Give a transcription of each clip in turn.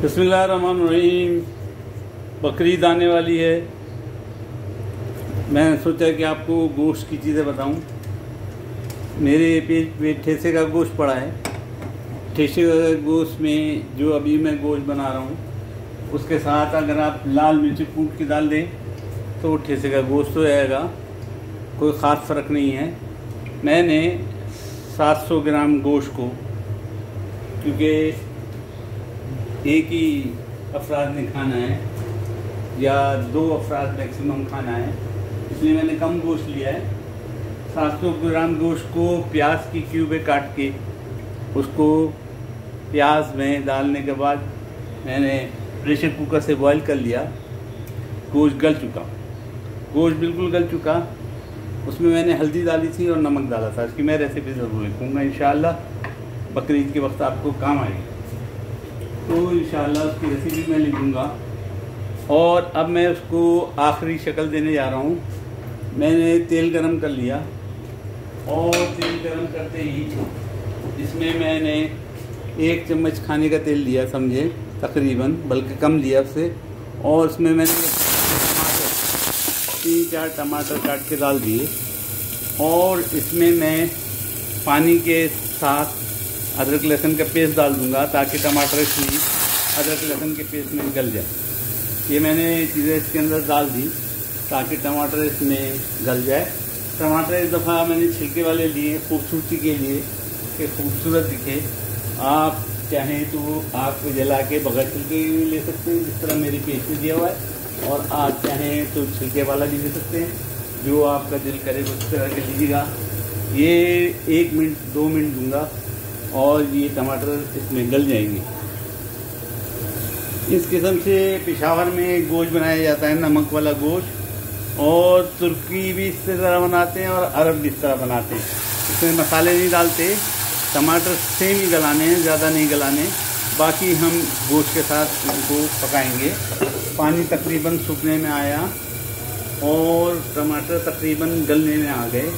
बसमीम बकरीद आने वाली है। मैं सोचा कि आपको गोश्त की चीज़ें बताऊँ। मेरे पे ठेसे का गोश्त पड़ा है। ठेसे का गोश्त में जो अभी मैं गोश्त बना रहा हूँ, उसके साथ अगर आप लाल मिर्ची कूट के डाल दें तो ठेसे का गोश्त तो जाएगा। कोई ख़ास फ़र्क नहीं है। मैंने 700 ग्राम गोश्त को, क्योंकि एक ही अफराद ने खाना है, या दो अफराद मैक्सिमम खाना है। इसलिए मैंने कम गोश्त लिया है। 700 ग्राम गोश्त को प्याज की क्यूबे काट के, उसको प्याज में डालने के बाद मैंने प्रेशर कुकर से बॉईल कर लिया। गोश्त गल चुका। गोश्त बिल्कुल गल चुका। उसमें मैंने हल्दी डाली थी और नमक डाला था। इसकी मैं रेसिपी ज़रूर लिखूँगा इन बकरीद के वक्त आपको काम आएगी। तो इन उसकी रेसिपी मैं लिखूँगा और अब मैं उसको आखिरी शक्ल देने जा रहा हूँ। मैंने तेल गरम कर लिया। और तेल गरम करते ही इसमें मैंने एक चम्मच खाने का तेल लिया, समझे? तकरीबन, बल्कि कम लिया उससे। और उसमें मैंने टमाटर, तीन चार टमाटर काट के डाल दिए। और इसमें मैं पानी के साथ अदरक लहसुन का पेस्ट डाल दूँगा ताकि टमाटर इसमें अदरक लहसुन के पेस्ट में गल जाए। ये मैंने चीज़ें इसके अंदर डाल दी ताकि टमाटर इसमें गल जाए। टमाटर इस दफ़ा मैंने छिलके वाले लिए, खूबसूरती के लिए, कि खूबसूरत दिखे। आप चाहें तो आग आप जला के बगैर छिलके भी ले सकते हैं, जिस तरह मेरी पेस्ट में दिया हुआ है। और आप चाहें तो छिलके वाला भी ले सकते हैं। जो आपका दिल करे उस तरह के लीजिएगा। ये एक मिनट, दो मिनट दूँगा। और ये टमाटर इसमें गल जाएँगे। इस किस्म से पिशावर में गोश्त बनाया जाता है, नमक वाला गोश्त, और तुर्की भी इस तरह बनाते हैं और अरब भी इस तरह बनाते हैं। इसमें मसाले नहीं डालते, टमाटर सेम ही गलाने हैं, ज़्यादा नहीं गलाने। बाकी हम गोश्त के साथ इनको पकाएँगे। पानी तकरीबन सूखने में आया, और टमाटर तकरीबन गलने में आ गए।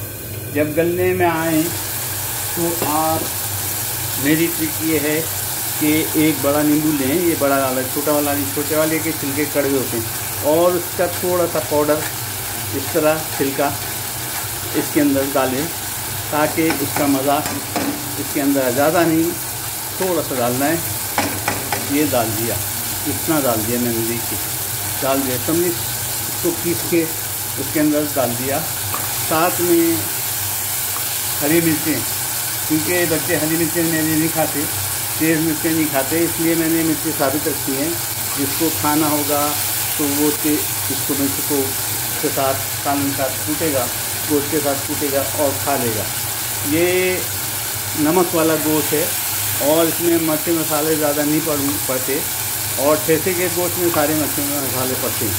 जब गलने में आए तो आप मेरी ट्रिक ये है कि एक बड़ा नींबू लें, ये बड़ा वाला, छोटा वाला नहीं, छोटे वाले के छिलके कड़वे होते हैं। और उसका थोड़ा सा पाउडर इस तरह छिलका इसके अंदर डालें ताकि उसका मज़ा इसके अंदर ज़्यादा नहीं थोड़ा सा डालना है। ये डाल दिया, इतना डाल दिया मैंने देखिए। डाल दिया, समझ? इसको पीस के उसके अंदर डाल दिया। साथ में हरी मिर्चें। क्योंकि बच्चे हरी मिर्चें मेरे नहीं खाते, तेज़ मिर्चें नहीं खाते, इसलिए मैंने मिर्ची साबित रखी हैं। जिसको खाना होगा तो वो इसको मिर्च को के साथ कानून साथ कूटेगा, गोश्त के साथ कूटेगा और खा लेगा। ये नमक वाला गोश्त है और इसमें मर्चे मसाले ज़्यादा नहीं पड़, पड़ते। और ठेसे के गोश्त में सारे मर्चे मसाले पड़ते हैं।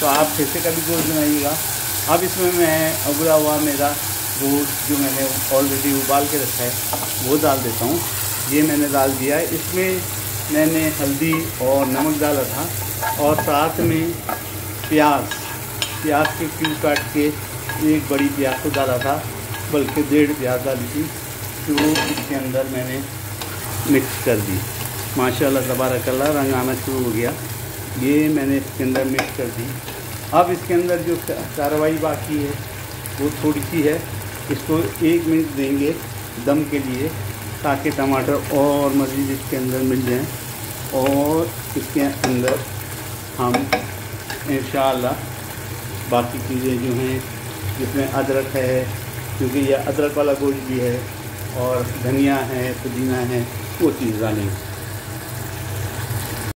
तो आप ठेसे का भी गोश्त बनाइएगा। अब इसमें मैं उबला हुआ मेरा दूध जो मैंने ऑलरेडी उबाल के रखा है, वो डाल देता हूँ। ये मैंने डाल दिया है। इसमें मैंने हल्दी और नमक डाला था और साथ में प्याज प्याज के क्यूब काट के एक बड़ी प्याज को डाला था, बल्कि डेढ़ प्याज डाली थी तो इसके अंदर मैंने मिक्स कर दी। माशाल्लाह तबारकल्ला रंग आना शुरू हो गया। ये मैंने इसके अंदर मिक्स कर दी। अब इसके अंदर जो कार्रवाई बाकी है, वो थोड़ी सी है। इसको एक मिनट देंगे दम के लिए, ताकि टमाटर और मज़ीद इसके अंदर मिल जाएँ और इसके अंदर हम इन बाकी चीज़ें जो हैं, जिसमें अदरक है, क्योंकि यह अदरक वाला गोश्त भी है और धनिया है, पुदीना है, वो चीज़ डालेंगे।